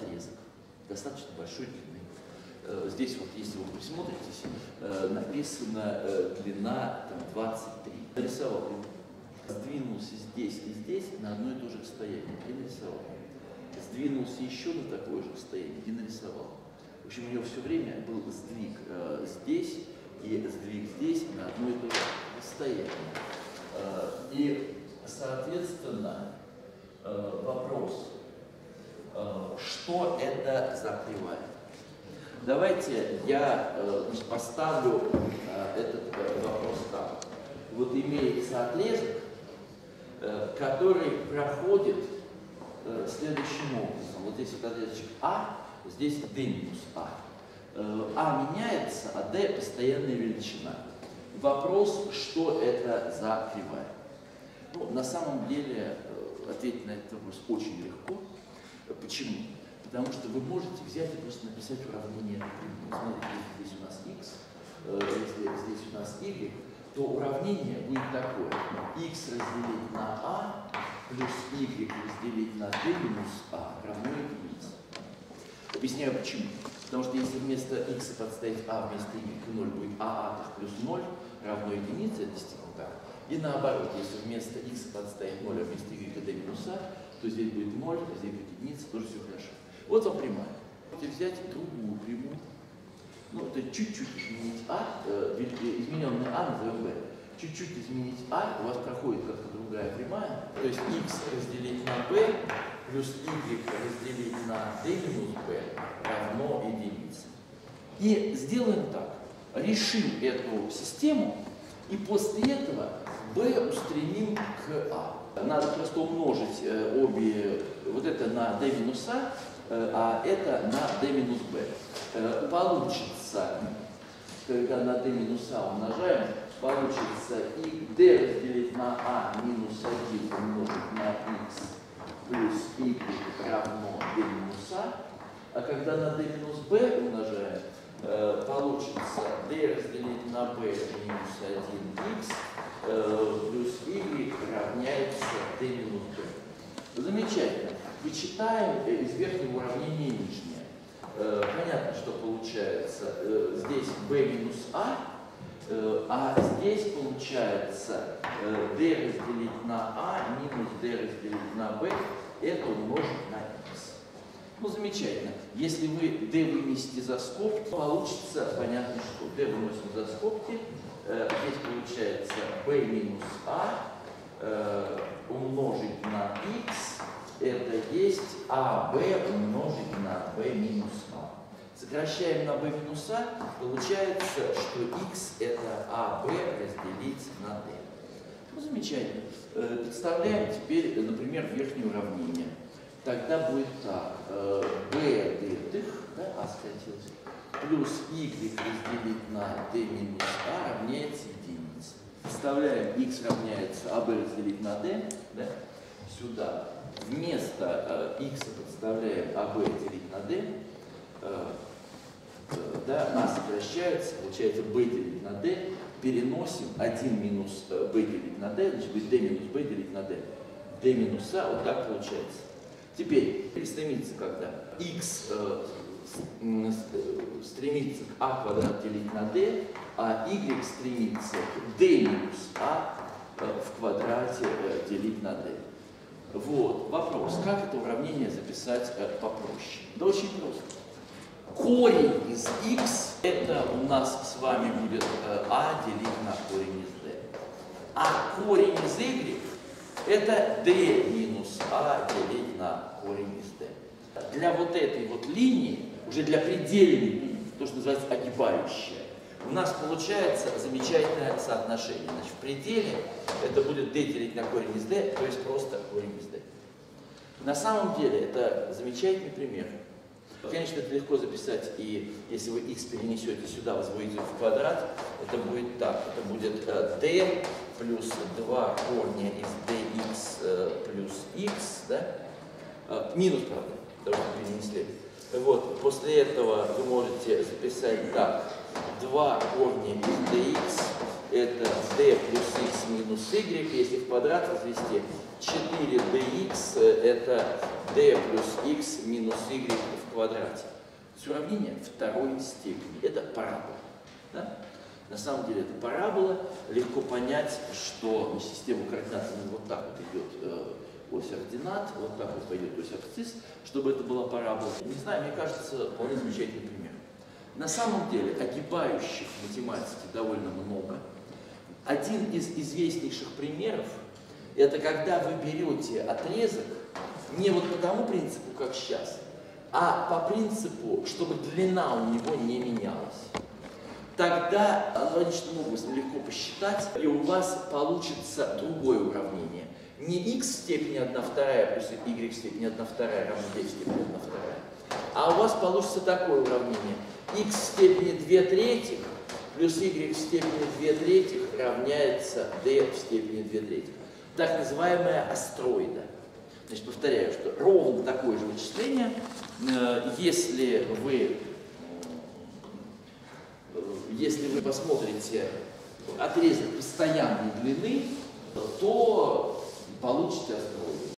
отрезок достаточно большой длины. Э, здесь вот, если вы присмотритесь, э, написана э, длина там, 23. Нарисовал. Сдвинулся здесь и здесь на одно и то же расстояние и нарисовал. Сдвинулся еще на такое же расстояние и нарисовал. В общем, у него все время был сдвиг здесь и сдвиг здесь на одно и то же расстояние. И, соответственно, вопрос, что это за кривая? Давайте я э, поставлю э, этот э, вопрос так. Вот имеется отрезок, который проходит следующим образом. Вот здесь вот отрезочек А, здесь минус А. А меняется, а D постоянная величина. Вопрос, что это за кривая? Ну, на самом деле, ответить на этот вопрос очень. Почему? Потому что вы можете взять и просто написать уравнение Смотрите, если здесь у нас x, э, если здесь у нас y, то уравнение будет такое. x разделить на a плюс y разделить на d минус a равно единице. Объясняю почему. Потому что если вместо x подставить а, вместо y 0 будет аа плюс 0 равно единице, это действительно так. И наоборот, если вместо x подставить 0, а вместо y d минус а, то здесь будет 0, а здесь будет единица, тоже все хорошо. Вот вам прямая. Можете взять другую прямую. Ну, это чуть-чуть изменить А, э, э измененное А назовем B. Чуть-чуть изменить А, у вас проходит как-то другая прямая. То есть x разделить на B плюс y разделить на d минус b равно единице. И сделаем так. Решим эту систему, и после этого b устремим к а. Надо просто умножить э, обе, вот это на d минус а, Э, а это на d минус b. Э, получится, когда на d минус а умножаем, получится и d разделить на а минус 1 умножить на x плюс y равно d минус а, а когда на d минус b умножаем, э, получится d разделить на b минус 1x плюс y равняется d минус b. Замечательно. Вычитаем из верхнего уравнения нижнее. Э, понятно, что получается э, здесь b минус a, э, а здесь получается d разделить на a минус d разделить на b, это умножить на x. Ну, замечательно. Если вы d вынесете за скобки, получится, понятно, что d выносим за скобки, здесь получается b минус a умножить на x, это есть АБ умножить на b минус А. Сокращаем на b минус А, получается, что x это АБ разделить на d. Ну, замечательно. Э, представляем теперь, например, верхнее уравнение. Тогда будет так. b дых, да, а скатилось, плюс y разделить на d минус а равняется единице. Представляем, x равняется АБ разделить на d, да, сюда вместо э, x подставляем АБ делить на d, э, э, да, а сокращается, получается b делить на d, переносим 1 минус b делить на d, значит будет d минус b делить на d. d минус а, вот так получается. Теперь стремится, когда x э, стремится к а квадрат делить на d, а y стремится к d минус а в квадрате делить на d. Вот, вопрос, как это уравнение записать э, попроще? Да очень просто. Корень из x, это у нас с вами будет э, а делить на корень из d. А корень из y, это d минус а делить на корень из d. Для вот этой вот линии, уже для предельной линии, то, что называется огибающая, у нас получается замечательное соотношение. Значит, в пределе это будет d делить на корень из d, то есть просто корень из d. На самом деле это замечательный пример. Конечно, это легко записать, и если вы x перенесете сюда, возводите в квадрат, это будет так. Это будет d э, плюс 2 корня из dx э, плюс x, да? Э, минус, правда, потому что перенесли. Вот, после этого вы можете записать так. 2 корня из dx, это d плюс x минус y, если в квадрат возвести, 4dx, это d плюс x минус y в квадрате. Уравнение второй степени. Это парабола. Да? На самом деле это парабола. Легко понять, что система координат вот так вот идет э, ось ординат, вот так вот пойдет ось абсцисс, чтобы это была парабола. Не знаю, мне кажется, вполне замечательный пример. На самом деле огибающих математики довольно много. Один из известнейших примеров – это когда вы берете отрезок не вот по тому принципу, как сейчас, а по принципу, чтобы длина у него не менялась. Тогда аналогичным образом легко посчитать, и у вас получится другое уравнение. Не x в степени 1 вторая плюс y в степени 1 вторая равно d в степени 1 вторая, а у вас получится такое уравнение. x в степени 2 третьих плюс y в степени 2 третьих равняется d в степени 2 третьих. Так называемая астроида. Значит, повторяю, что ровно такое же вычисление, э, если вы, э, если вы посмотрите отрезок постоянной длины, то получите астроиду.